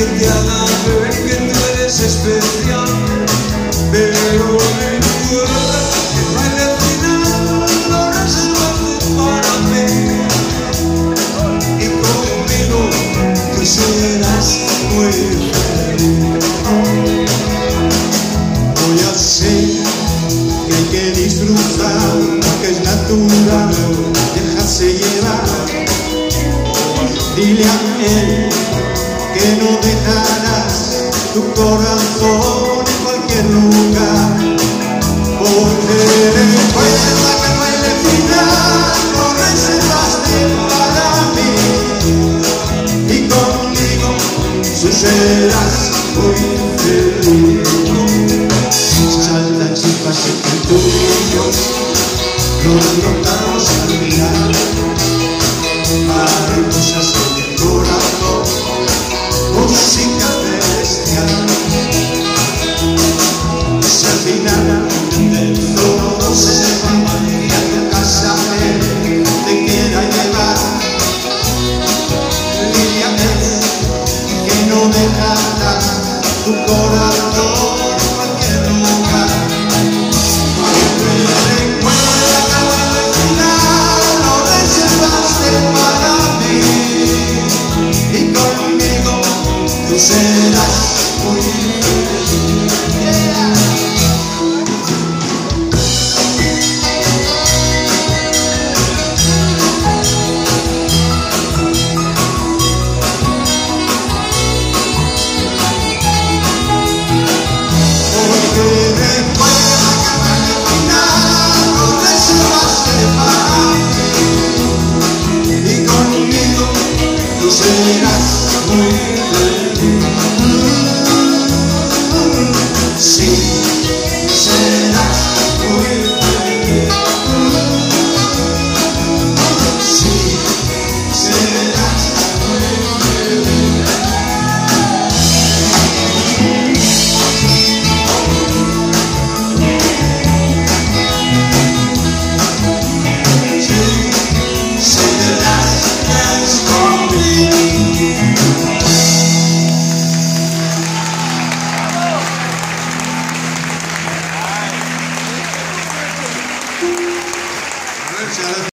que te haga ver que tú eres especial. Pero recuerda que el baile final lo reservaste para mí. Y conmigo tú serás muy feliz. Voy a hacer que hay que disfrutar que es natural, dejarse llevar. Dile a él no dejarás tu corazón en cualquier lugar. Porque recuerda que el baile final lo reservaste para mí. Y conmigo tú serás muy feliz. Salta chispas entre tú y yo, nos tu corazón mí Shout out